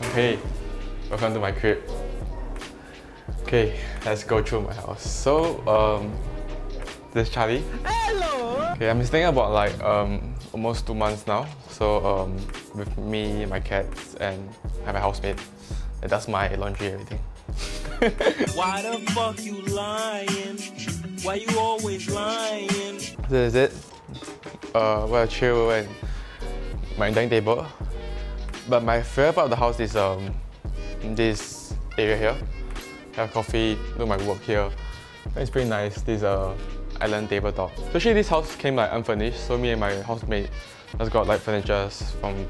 Hey, welcome to my crib. Okay, let's go through my house. So, um, this is Charlie. Hello. Okay, I'm staying about like um almost two months now. So um, with me, my cats, and I have a housemate that does my laundry, everything. Why the fuck you lying? Why you always lying? This is it. Uh, where I chill and my dining table. But my favorite part of the house is um this area here. Have coffee, do my work here. It's pretty nice. This uh island tabletop. So actually this house came like unfurnished. So me and my housemate just got like furniture from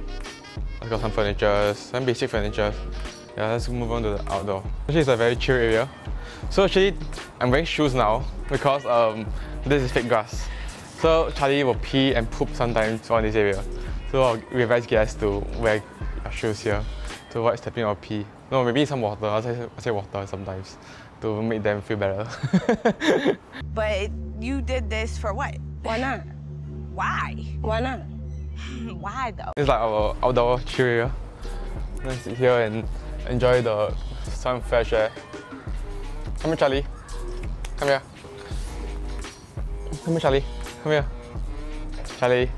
I got some furniture, some basic furniture. Yeah, let's move on to the outdoor. Actually, it's a very chill area. So actually, I'm wearing shoes now because um, this is fake grass. So Charlie will pee and poop sometimes on this area. So I'll advise guys to wear shoes here to avoid stepping on pee. No, maybe some water. I'll say, I'll say water sometimes to make them feel better. But you did this for what? Why not? Why? Why not? Why though? it's like our outdoor chill area. Let's sit here and enjoy the sun fresh air. Come here, Charlie. Come here. Come here, Charlie. Come here. Charlie.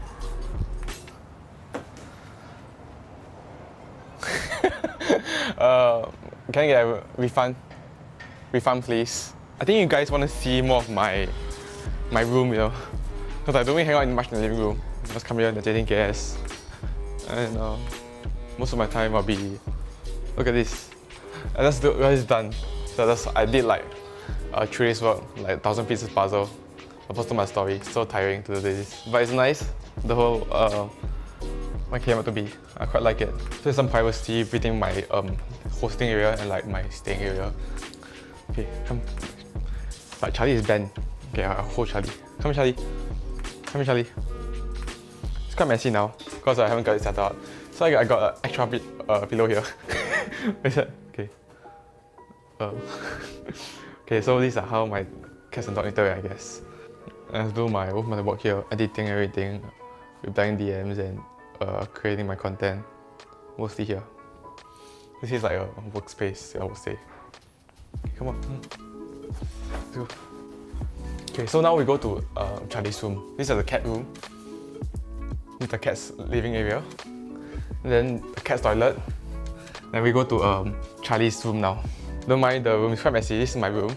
uh, can I get a refund? Refund, please. I think you guys want to see more of my my room, you know, because I don't really hang out much in the living room. I just come here entertaining guests, and uh, most of my time I'll be. Look at this. And that's the it's done. So that's I did like uh, three days work, like a thousand pieces puzzle. I posted my story. So tiring to do this, but it's nice. The whole uh, what came to be. I quite like it. There's some privacy between my um, hosting area and like my staying area. Okay, come. But Charlie is banned. Okay, I'll hold Charlie. Come here, Charlie. Come here, Charlie. It's quite messy now because I haven't got it set up. So I got, I got an extra bit, uh, pillow here. Where's that? Okay. Um, okay, so these are how my cats and dog interact, I guess. I do my, all my work here, editing everything, replying DMs and uh, creating my content, mostly here. This is like a workspace, I would say. Okay, come on. Let's go. Okay, so now we go to uh, Charlie's room. This is the cat room. This is the cat's living area. Then the cat's toilet. Then we go to um, Charlie's room now. Don't mind, the room is quite messy. This is my room.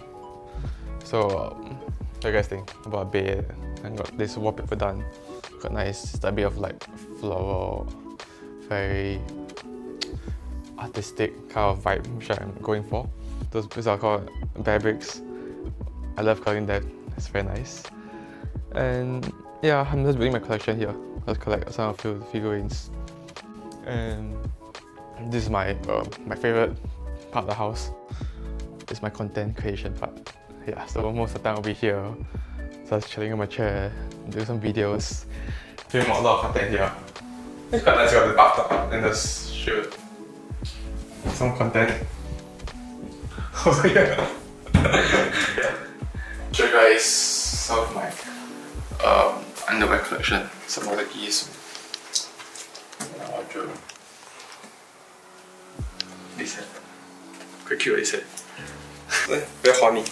So, um, what do you guys think about a bed? And got this wallpaper done. Quite nice. It's a bit of like floral, very artistic kind of vibe which I'm going for. Those bricks are called bear. I love coloring that, It's very nice. And yeah, I'm just building my collection here. I'll collect some of the figurines. And this is my uh, my favorite part of the house. It's my content creation part. Yeah, so most of the time I'll be here, just chilling on my chair, doing some videos, doing a lot of content here. It's quite nice to have the bathtub and just shoot some content. Oh yeah. yeah. Show you guys some of my um, underwear collection, some of the keys. My wardrobe. This head. Quite cute this head. Very horny.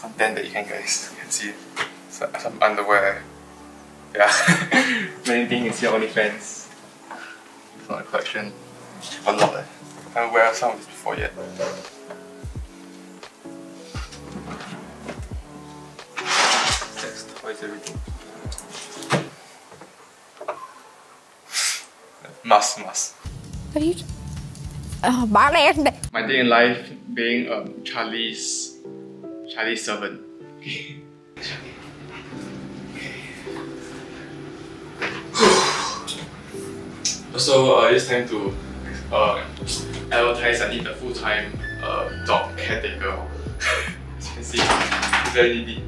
Content that you can guys can see. So, some underwear. Yeah. Many things here OnlyFans. It's not a collection. A lot. Eh? I haven't wear some of this before yet. Sex toys, everything. Must, must. Are you? Oh, bán em. My day in life being um, Charlie's Charlie's servant. so uh, it's time to uh, advertise I need a full-time uh, dog caretaker. As you can see, it's very needy.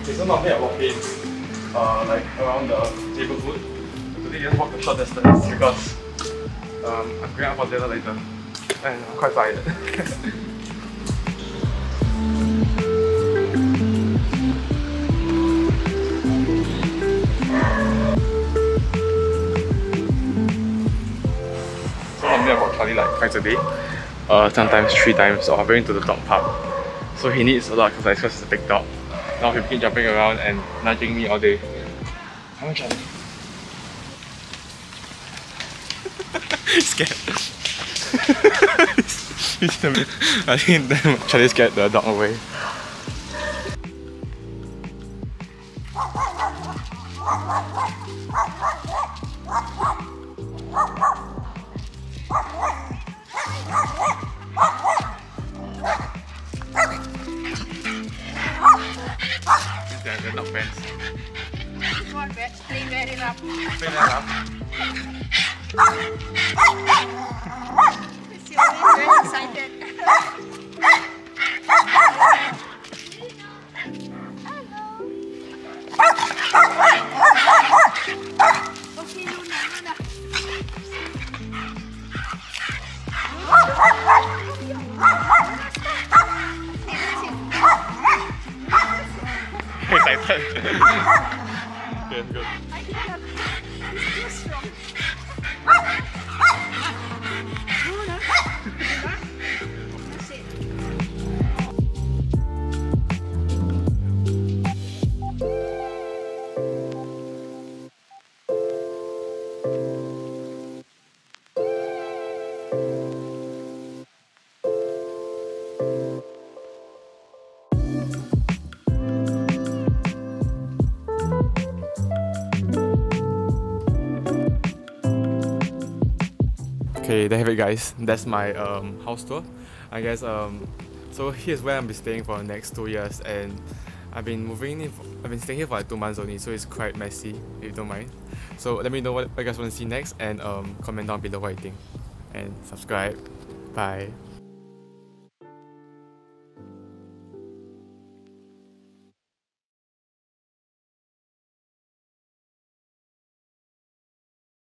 Okay, so normally I walk in uh, like around the neighborhood. Today I just walk a short distance because um, I'm going out for dinner later. and I'm quite tired. normally I walk Charlie like twice a day, uh, sometimes three times, or bring him to the dog park. So he needs a lot of exercise because he's a big dog. Now he keep jumping around and nudging me all day. Come on, Charlie. He's scared. He's I think Charlie scared the dog away. They're, they're not friends. Play very rough. Play that up. She's very excited. Excited. okay, good. Okay, there you have it guys. That's my um, house tour. I guess um, so here's where I'll be staying for the next two years and I've been moving in for, I've been staying here for like two months only so it's quite messy if you don't mind. So let me know what, what you guys want to see next and um, comment down below what you think. And subscribe. Bye.